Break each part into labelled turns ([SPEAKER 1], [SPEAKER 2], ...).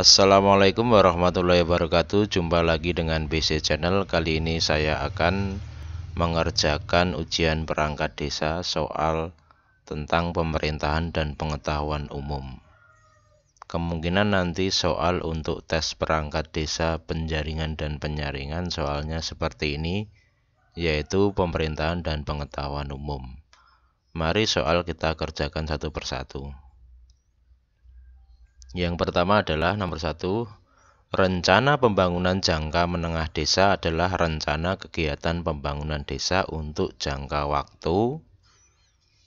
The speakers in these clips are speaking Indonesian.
[SPEAKER 1] Assalamualaikum warahmatullahi wabarakatuh. Jumpa lagi dengan BC Channel. Kali ini saya akan mengerjakan ujian perangkat desa soal tentang pemerintahan dan pengetahuan umum. Kemungkinan nanti soal untuk tes perangkat desa penjaringan dan penyaringan soalnya seperti ini Yaitu pemerintahan dan pengetahuan umum. Mari soal kita kerjakan satu persatu yang pertama adalah nomor satu, rencana pembangunan jangka menengah desa adalah rencana kegiatan pembangunan desa untuk jangka waktu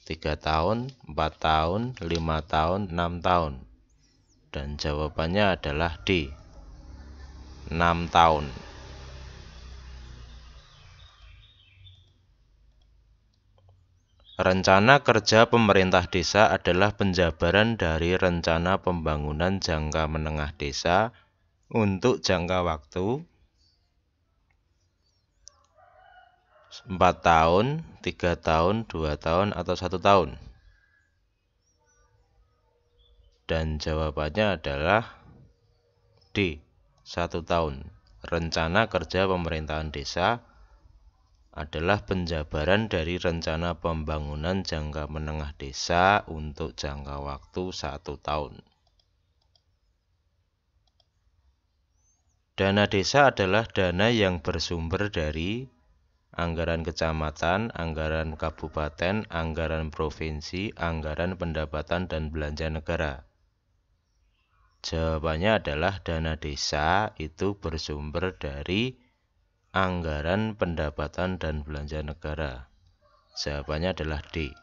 [SPEAKER 1] 3 tahun, 4 tahun, 5 tahun, 6 tahun. Dan jawabannya adalah D. 6 tahun. Rencana kerja pemerintah desa adalah penjabaran dari rencana pembangunan jangka menengah desa untuk jangka waktu 4 tahun, 3 tahun, 2 tahun, atau 1 tahun. Dan jawabannya adalah D. 1 tahun. Rencana kerja pemerintahan desa adalah penjabaran dari rencana pembangunan jangka menengah desa untuk jangka waktu satu tahun. Dana desa adalah dana yang bersumber dari anggaran kecamatan, anggaran kabupaten, anggaran provinsi, anggaran pendapatan dan belanja negara. Jawabannya adalah dana desa itu bersumber dari anggaran pendapatan dan belanja negara? Jawabannya adalah D.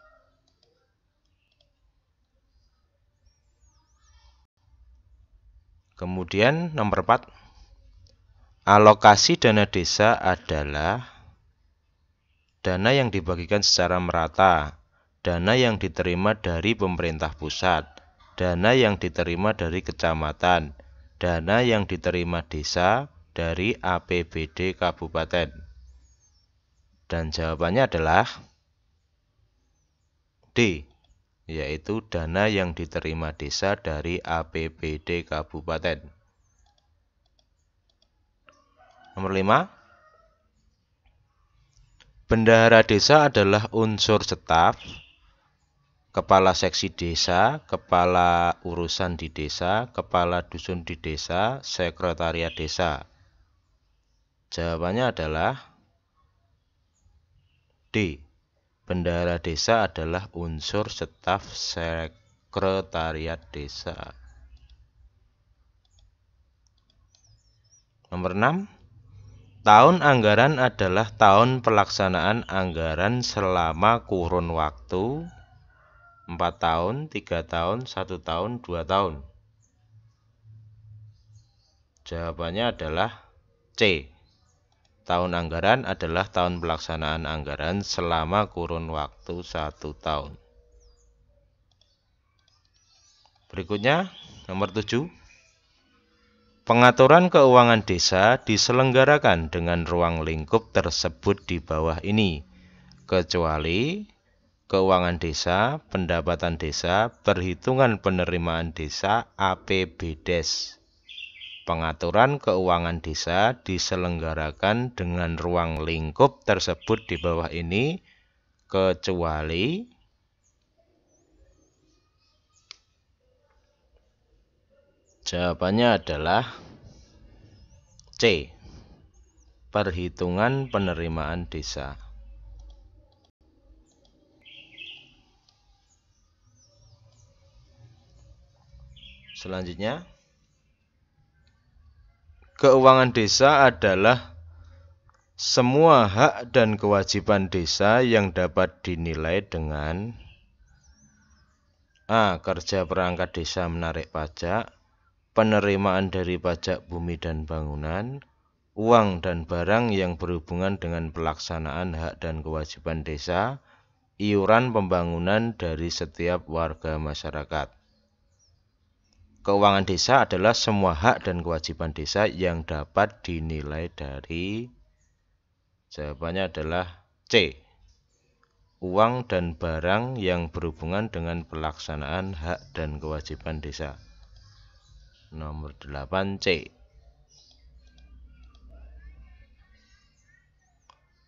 [SPEAKER 1] Kemudian nomor 4. Alokasi dana desa adalah dana yang dibagikan secara merata, dana yang diterima dari pemerintah pusat, dana yang diterima dari kecamatan, dana yang diterima desa, dari APBD Kabupaten? Dan jawabannya adalah D, yaitu dana yang diterima desa dari APBD Kabupaten. Nomor 5. Bendahara desa adalah unsur staf, kepala seksi desa, kepala urusan di desa, kepala dusun di desa, sekretariat desa. Jawabannya adalah D. Bendahara desa adalah unsur staf sekretariat desa. Nomor 6. Tahun anggaran adalah tahun pelaksanaan anggaran selama kurun waktu 4 tahun, 3 tahun, 1 tahun, 2 tahun. Jawabannya adalah C. Tahun anggaran adalah tahun pelaksanaan anggaran selama kurun waktu satu tahun. Berikutnya, nomor 7. Pengaturan keuangan desa diselenggarakan dengan ruang lingkup tersebut di bawah ini, kecuali keuangan desa, pendapatan desa, perhitungan penerimaan desa, APBDes. Pengaturan keuangan desa diselenggarakan dengan ruang lingkup tersebut di bawah ini kecuali Jawabannya adalah C. Perhitungan penerimaan desa. Selanjutnya Keuangan desa adalah semua hak dan kewajiban desa yang dapat dinilai dengan A. Kerja perangkat desa menarik pajak Penerimaan dari pajak bumi dan bangunan Uang dan barang yang berhubungan dengan pelaksanaan hak dan kewajiban desa Iuran pembangunan dari setiap warga masyarakat Keuangan desa adalah semua hak dan kewajiban desa yang dapat dinilai dari jawabannya adalah C. Uang dan barang yang berhubungan dengan pelaksanaan hak dan kewajiban desa. Nomor 8 C.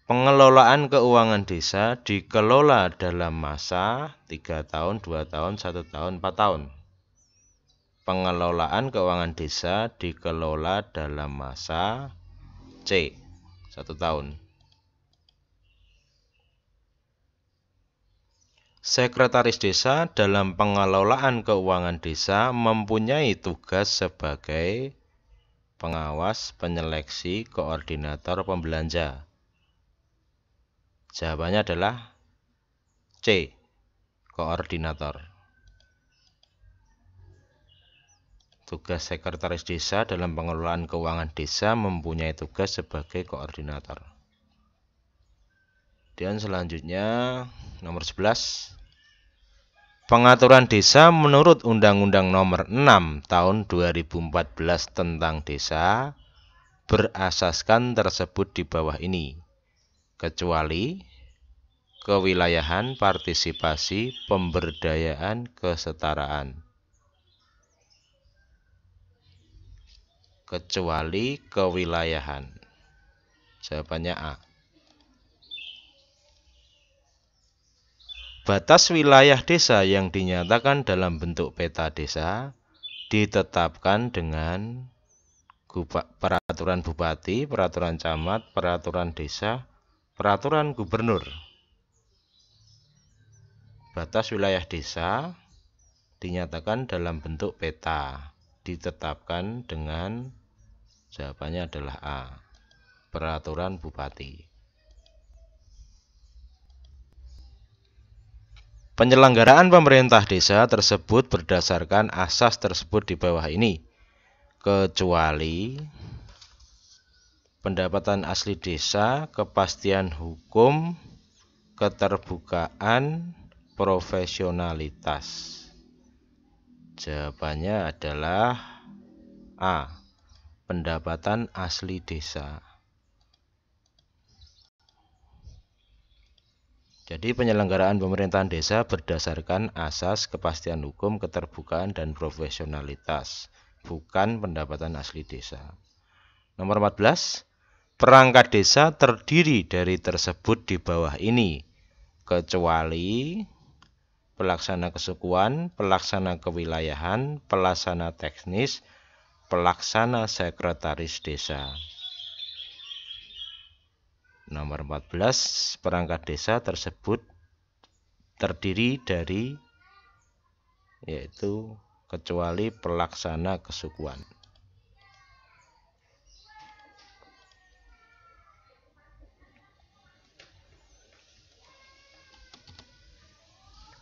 [SPEAKER 1] Pengelolaan keuangan desa dikelola dalam masa 3 tahun, 2 tahun, 1 tahun, 4 tahun. Pengelolaan keuangan desa dikelola dalam masa C. 1 tahun. Sekretaris desa dalam pengelolaan keuangan desa mempunyai tugas sebagai pengawas, penyeleksi, koordinator, pembelanja. Jawabannya adalah C. Koordinator. Tugas sekretaris desa dalam pengelolaan keuangan desa mempunyai tugas sebagai koordinator. Dan selanjutnya nomor 11 Pengaturan desa menurut Undang-Undang Nomor 6 Tahun 2014 tentang Desa berasaskan tersebut di bawah ini, kecuali kewilayahan, partisipasi, pemberdayaan, kesetaraan. Kecuali kewilayahan. Jawabannya A. Batas wilayah desa yang dinyatakan dalam bentuk peta desa ditetapkan dengan peraturan bupati, peraturan camat, peraturan desa, peraturan gubernur. Batas wilayah desa dinyatakan dalam bentuk peta, ditetapkan dengan jawabannya adalah A. Peraturan bupati. Penyelenggaraan pemerintah desa tersebut berdasarkan asas tersebut di bawah ini, kecuali pendapatan asli desa, kepastian hukum, keterbukaan, profesionalitas. Jawabannya adalah A. Pendapatan asli desa. Jadi penyelenggaraan pemerintahan desa berdasarkan asas kepastian hukum, keterbukaan, dan profesionalitas, bukan pendapatan asli desa. Nomor 14, perangkat desa terdiri dari tersebut di bawah ini, kecuali pelaksana kesukuan, pelaksana kewilayahan, pelaksana teknis, pelaksana sekretaris desa. Nomor 14, perangkat desa tersebut terdiri dari yaitu kecuali pelaksana kesukuan.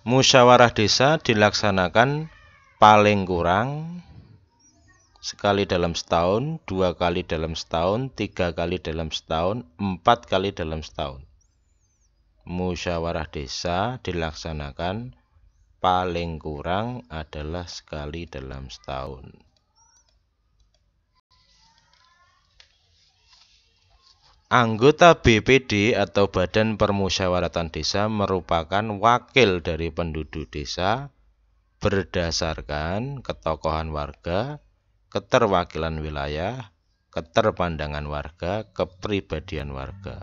[SPEAKER 1] Musyawarah desa dilaksanakan paling kurang sekali dalam setahun, dua kali dalam setahun, tiga kali dalam setahun, empat kali dalam setahun. Musyawarah desa dilaksanakan paling kurang adalah sekali dalam setahun. Anggota BPD atau Badan Permusyawaratan Desa merupakan wakil dari penduduk desa berdasarkan ketokohan warga, keterwakilan wilayah, keterpandangan warga, kepribadian warga.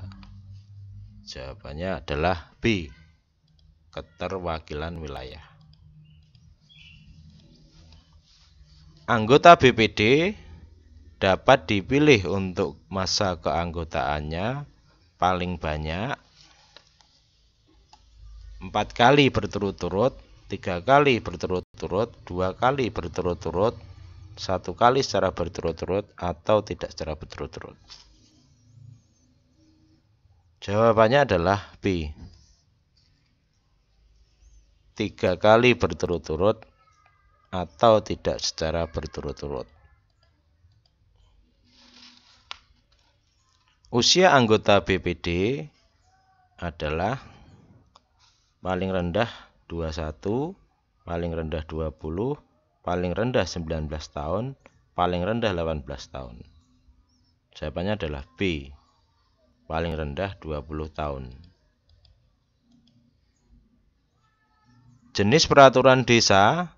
[SPEAKER 1] Jawabannya adalah B. Keterwakilan wilayah. Anggota BPD dapat dipilih untuk masa keanggotaannya paling banyak empat kali berturut-turut, tiga kali berturut-turut, dua kali berturut-turut, satu kali secara berturut-turut atau tidak secara berturut-turut? Jawabannya adalah B. Tiga kali berturut-turut atau tidak secara berturut-turut. Usia anggota BPD adalah paling rendah 21, paling rendah 20, paling rendah 19 tahun, paling rendah 18 tahun. Jawabannya adalah B. Paling rendah 20 tahun. Jenis peraturan desa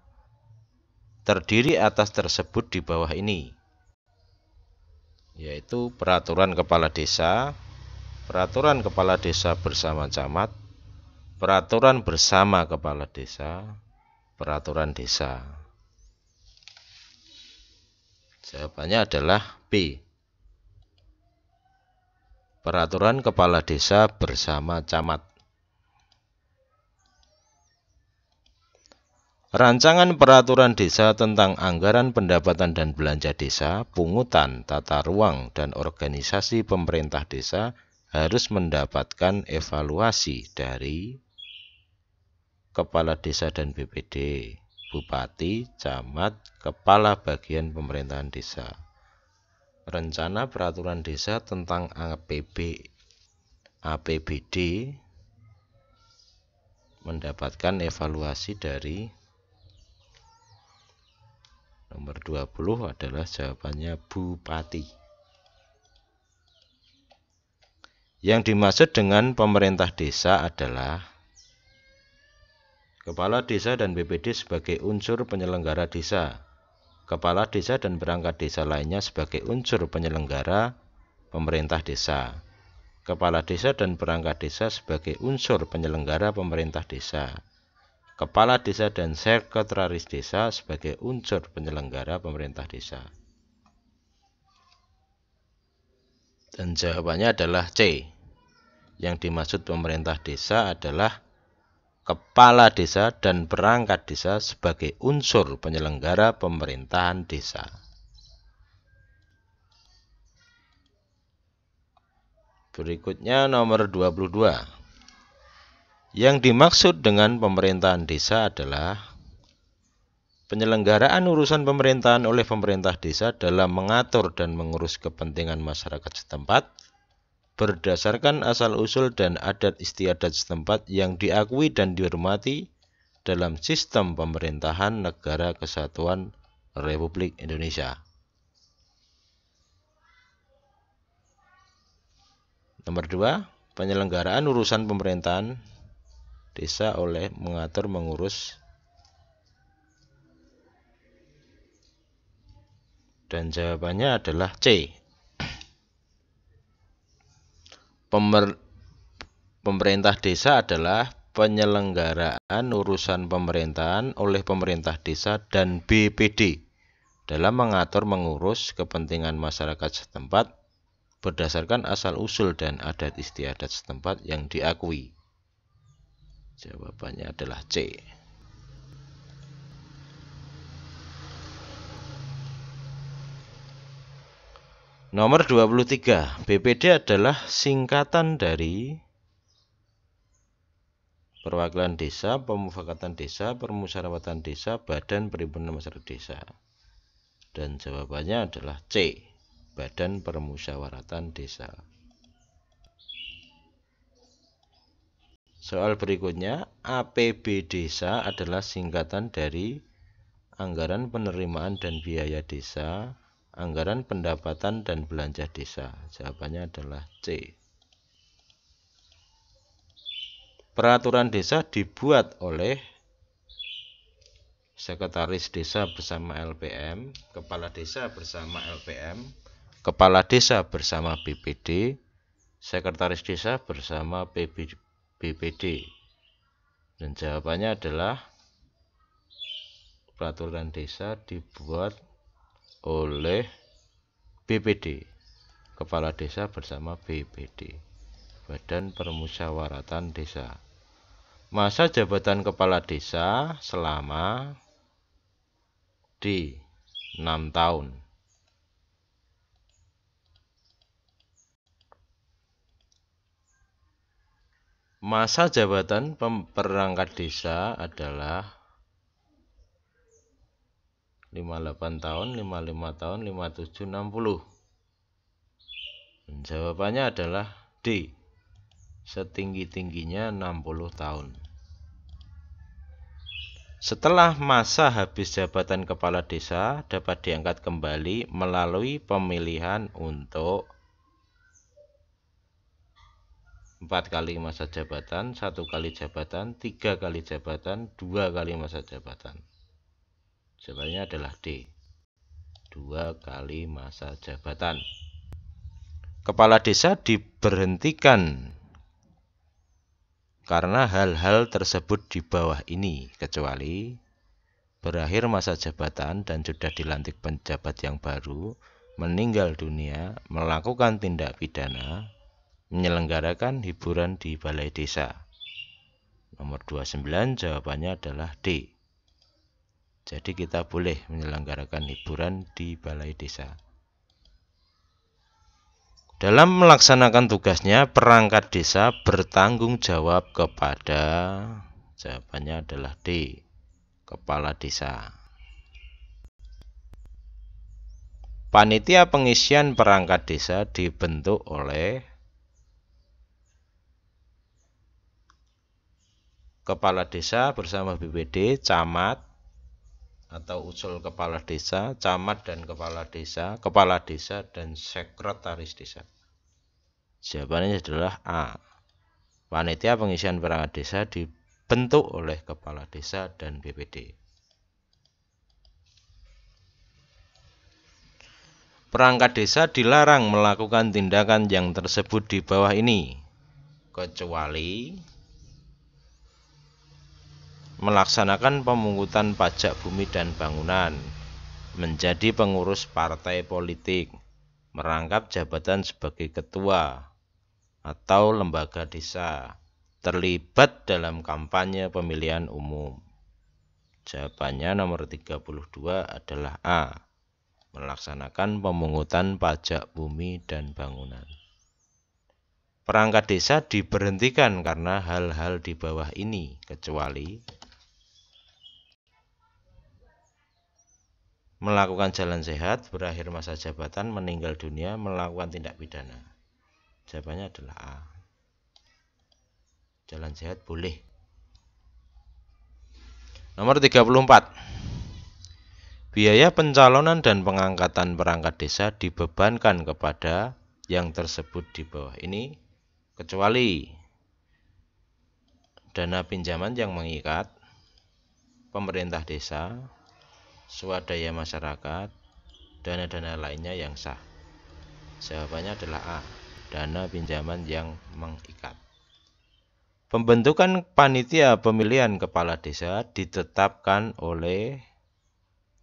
[SPEAKER 1] terdiri atas tersebut di bawah ini yaitu peraturan kepala desa, peraturan kepala desa bersama camat, peraturan bersama kepala desa, peraturan desa. Jawabannya adalah B. Peraturan kepala desa bersama camat. Rancangan peraturan desa tentang anggaran pendapatan dan belanja desa, pungutan, tata ruang, dan organisasi pemerintah desa harus mendapatkan evaluasi dari kepala desa dan BPD, bupati, camat, kepala bagian pemerintahan desa. Rencana peraturan desa tentang APB APBD mendapatkan evaluasi dari Nomor 20 adalah jawabannya bupati. Yang dimaksud dengan pemerintah desa adalah Kepala desa dan BPD sebagai unsur penyelenggara desa. Kepala desa dan perangkat desa lainnya sebagai unsur penyelenggara pemerintah desa. Kepala desa dan perangkat desa sebagai unsur penyelenggara pemerintah desa kepala desa dan sekretaris desa sebagai unsur penyelenggara pemerintah desa. Dan jawabannya adalah C. Yang dimaksud pemerintah desa adalah kepala desa dan perangkat desa sebagai unsur penyelenggara pemerintahan desa. Berikutnya nomor 22. Yang dimaksud dengan pemerintahan desa adalah penyelenggaraan urusan pemerintahan oleh pemerintah desa dalam mengatur dan mengurus kepentingan masyarakat setempat berdasarkan asal-usul dan adat istiadat setempat yang diakui dan dihormati dalam sistem pemerintahan negara kesatuan Republik Indonesia. Nomor dua, penyelenggaraan urusan pemerintahan desa oleh mengatur mengurus dan jawabannya adalah C. Pemer, pemerintah desa adalah penyelenggaraan urusan pemerintahan oleh pemerintah desa dan BPD dalam mengatur mengurus kepentingan masyarakat setempat berdasarkan asal-usul dan adat istiadat setempat yang diakui. Jawabannya adalah C. Nomor 23, BPD adalah singkatan dari Perwakilan Desa, Pemufakatan Desa, Permusyawaratan Desa, Badan Perhimpunan Masyarakat Desa. Dan jawabannya adalah C, Badan Permusyawaratan Desa. Soal berikutnya, APB desa adalah singkatan dari Anggaran Penerimaan dan Biaya Desa, Anggaran Pendapatan dan Belanja Desa. Jawabannya adalah C. Peraturan desa dibuat oleh Sekretaris Desa bersama LPM, Kepala Desa bersama LPM, Kepala Desa bersama BPD, Sekretaris Desa bersama PBD BPD? Dan jawabannya adalah peraturan desa dibuat oleh BPD, kepala desa bersama BPD, Badan Permusyawaratan Desa. Masa jabatan kepala desa selama di 6 tahun. Masa jabatan perangkat desa adalah 58 tahun, 55 tahun, 57, 60. Dan jawabannya adalah D. Setinggi-tingginya 60 tahun. Setelah masa habis jabatan kepala desa dapat diangkat kembali melalui pemilihan untuk empat kali masa jabatan, satu kali jabatan, tiga kali jabatan, dua kali masa jabatan. Jawabannya adalah D. Dua kali masa jabatan. Kepala desa diberhentikan karena hal-hal tersebut di bawah ini kecuali berakhir masa jabatan dan sudah dilantik penjabat yang baru, meninggal dunia, melakukan tindak pidana, menyelenggarakan hiburan di balai desa. Nomor 29 jawabannya adalah D. Jadi kita boleh menyelenggarakan hiburan di balai desa. Dalam melaksanakan tugasnya, perangkat desa bertanggung jawab kepada jawabannya adalah D. Kepala desa. Panitia pengisian perangkat desa dibentuk oleh kepala desa bersama BPD, camat, atau usul kepala desa, camat dan kepala desa, kepala desa dan sekretaris desa. Jawabannya adalah A. Panitia pengisian perangkat desa dibentuk oleh kepala desa dan BPD. Perangkat desa dilarang melakukan tindakan yang tersebut di bawah ini, kecuali melaksanakan pemungutan pajak bumi dan bangunan, menjadi pengurus partai politik, merangkap jabatan sebagai ketua atau lembaga desa, terlibat dalam kampanye pemilihan umum. Jawabannya nomor 32 adalah A. Melaksanakan pemungutan pajak bumi dan bangunan. Perangkat desa diberhentikan karena hal-hal di bawah ini, kecuali melakukan jalan sehat, berakhir masa jabatan, meninggal dunia, melakukan tindak pidana. Jawabannya adalah A. Jalan sehat boleh. Nomor 34. Biaya pencalonan dan pengangkatan perangkat desa dibebankan kepada yang tersebut di bawah ini kecuali dana pinjaman yang mengikat pemerintah desa swadaya masyarakat, dana-dana lainnya yang sah. Jawabannya adalah A. Dana pinjaman yang mengikat. Pembentukan panitia pemilihan kepala desa ditetapkan oleh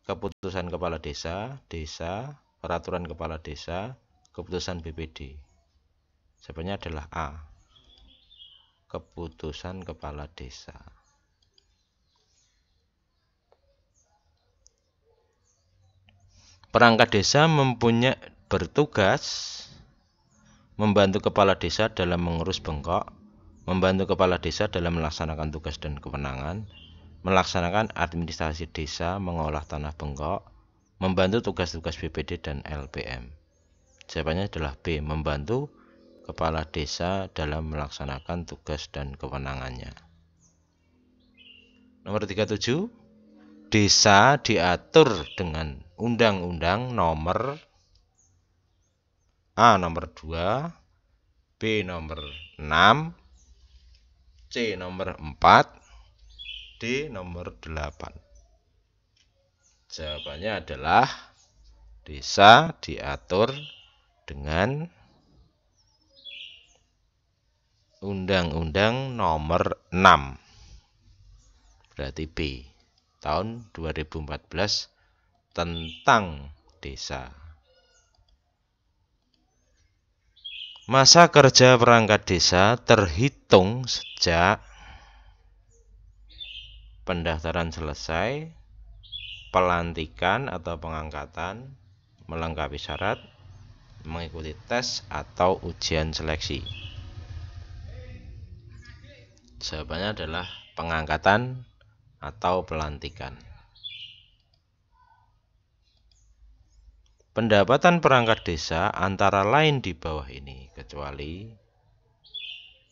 [SPEAKER 1] keputusan kepala desa, desa, peraturan kepala desa, keputusan BPD. Jawabannya adalah A. Keputusan kepala desa. Perangkat desa mempunyai bertugas membantu kepala desa dalam mengurus bengkok, membantu kepala desa dalam melaksanakan tugas dan kewenangan, melaksanakan administrasi desa, mengolah tanah bengkok, membantu tugas-tugas BPD dan LPM. Jawabannya adalah B, membantu kepala desa dalam melaksanakan tugas dan kewenangannya. Nomor 37, desa diatur dengan Undang-Undang nomor A nomor 2, B nomor 6, C nomor 4, D nomor 8. Jawabannya adalah desa diatur dengan Undang-Undang nomor 6. Berarti B tahun 2014 tentang desa. Masa kerja perangkat desa terhitung sejak pendaftaran selesai, pelantikan atau pengangkatan, melengkapi syarat, mengikuti tes atau ujian seleksi. Jawabannya adalah pengangkatan atau pelantikan. Pendapatan perangkat desa antara lain di bawah ini, kecuali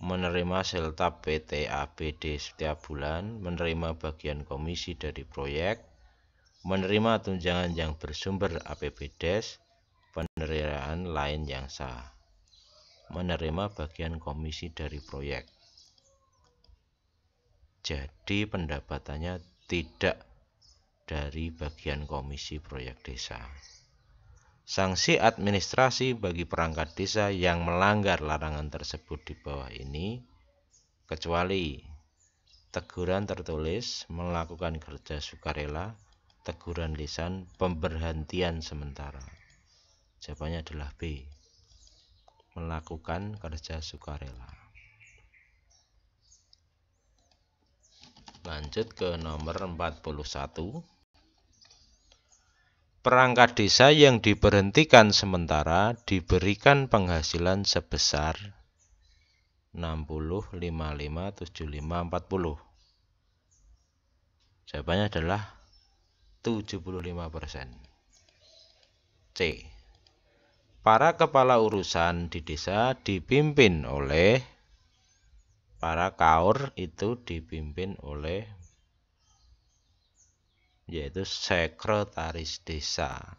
[SPEAKER 1] menerima selta PT ABD setiap bulan, menerima bagian komisi dari proyek, menerima tunjangan yang bersumber APBDes, penerimaan lain yang sah, menerima bagian komisi dari proyek. Jadi pendapatannya tidak dari bagian komisi proyek desa. Sanksi administrasi bagi perangkat desa yang melanggar larangan tersebut di bawah ini, kecuali teguran tertulis, melakukan kerja sukarela, teguran lisan, pemberhentian sementara. Jawabannya adalah B. Melakukan kerja sukarela. Lanjut ke nomor 41. Perangkat desa yang diberhentikan sementara diberikan penghasilan sebesar 60, 55, 75, 40. Jawabannya adalah 75%. C. Para kepala urusan di desa dipimpin oleh para kaur itu dipimpin oleh yaitu sekretaris desa.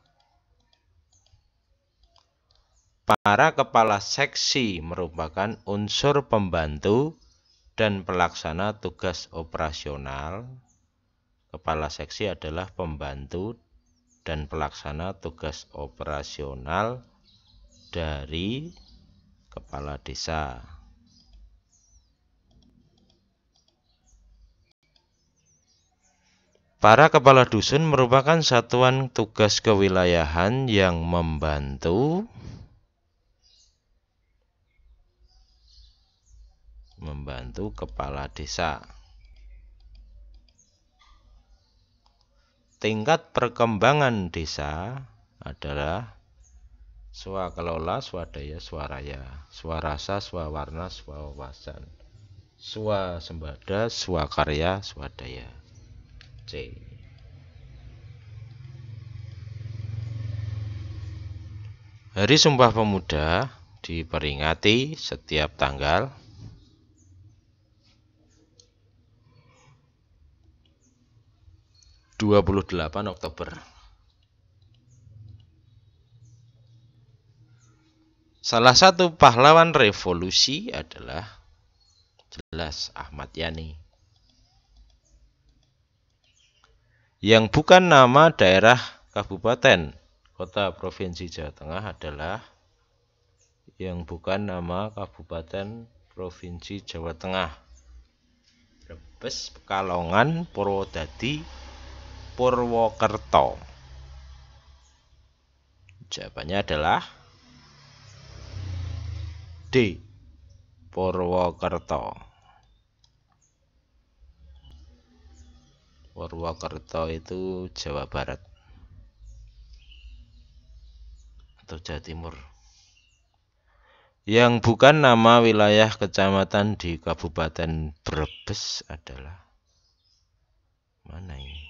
[SPEAKER 1] Para kepala seksi merupakan unsur pembantu dan pelaksana tugas operasional. Kepala seksi adalah pembantu dan pelaksana tugas operasional dari kepala desa. Para kepala dusun merupakan satuan tugas kewilayahan yang membantu membantu kepala desa. Tingkat perkembangan desa adalah swakelola, swadaya, swaraya, swarasa, swawarna, swawasan, swasembada, swakarya, swadaya. C. Hari Sumpah Pemuda diperingati setiap tanggal dua puluh delapan Oktober. Salah satu pahlawan revolusi adalah jelas Ahmad Yani. Yang bukan nama daerah kabupaten kota provinsi Jawa Tengah adalah yang bukan nama kabupaten provinsi Jawa Tengah Brebes, Pekalongan, Purwodadi, Purwokerto. Jawabannya adalah D. Purwokerto. Purwokerto itu Jawa Barat. Atau Jawa Timur. Yang bukan nama wilayah kecamatan di Kabupaten Brebes adalah mana ini?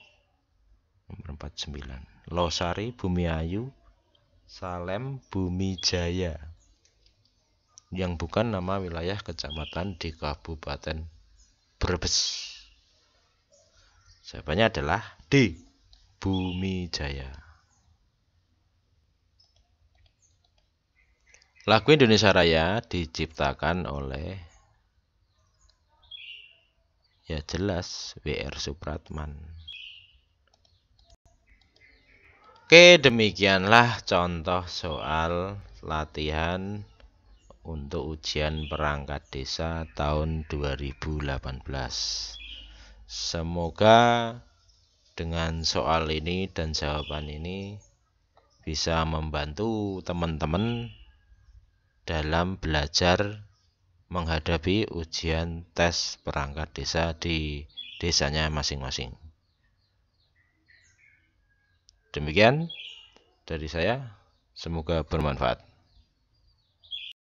[SPEAKER 1] Nomor 49 Losari Bumi Ayu Salem Bumi Jaya yang bukan nama wilayah kecamatan di Kabupaten Brebes Jawabannya adalah D. Bumi Jaya. Lagu Indonesia Raya diciptakan oleh ya jelas WR Supratman. Oke, demikianlah contoh soal latihan untuk ujian perangkat desa tahun 2018. Semoga dengan soal ini dan jawaban ini bisa membantu teman-teman dalam belajar menghadapi ujian tes perangkat desa di desanya masing-masing. Demikian dari saya, semoga bermanfaat.